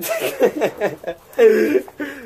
ハハハハ。